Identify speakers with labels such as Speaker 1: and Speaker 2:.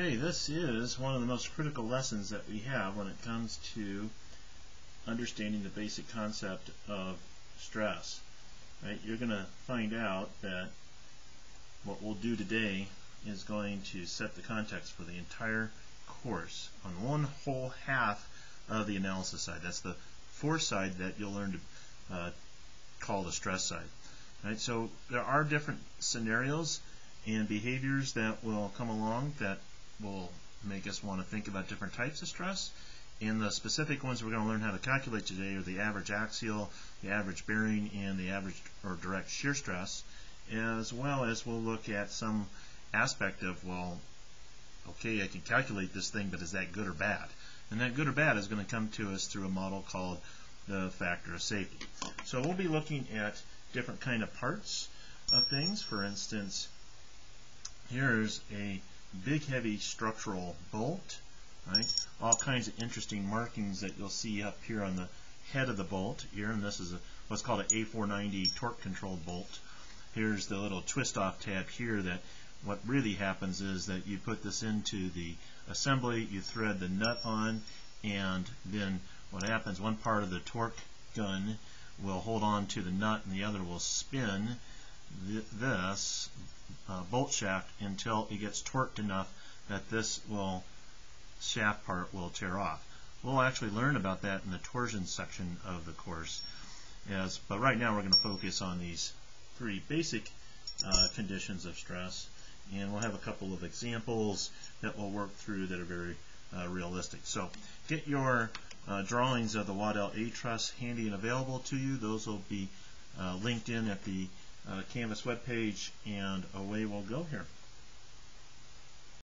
Speaker 1: Okay, this is one of the most critical lessons that we have when it comes to understanding the basic concept of stress. Right? You're going to find out that what we'll do today is going to set the context for the entire course on one whole half of the analysis side. That's the force side that you'll learn to uh, call the stress side. Right? So there are different scenarios and behaviors that will come along that will make us want to think about different types of stress. And the specific ones we're going to learn how to calculate today are the average axial, the average bearing, and the average or direct shear stress, as well as we'll look at some aspect of, well, okay, I can calculate this thing, but is that good or bad? And that good or bad is going to come to us through a model called the factor of safety. So we'll be looking at different kind of parts of things. For instance, here's a big heavy structural bolt, right? All kinds of interesting markings that you'll see up here on the head of the bolt here, and this is a, what's called an A490 torque controlled bolt. Here's the little twist off tab here that what really happens is that you put this into the assembly, you thread the nut on, and then what happens, one part of the torque gun will hold on to the nut and the other will spin this uh, bolt shaft until it gets torqued enough that this will shaft part will tear off. We'll actually learn about that in the torsion section of the course. As, but right now we're going to focus on these three basic uh, conditions of stress and we'll have a couple of examples that we'll work through that are very uh, realistic. So get your uh, drawings of the Waddell A truss handy and available to you. Those will be uh, linked in at the uh, Canvas webpage, and away we'll go here.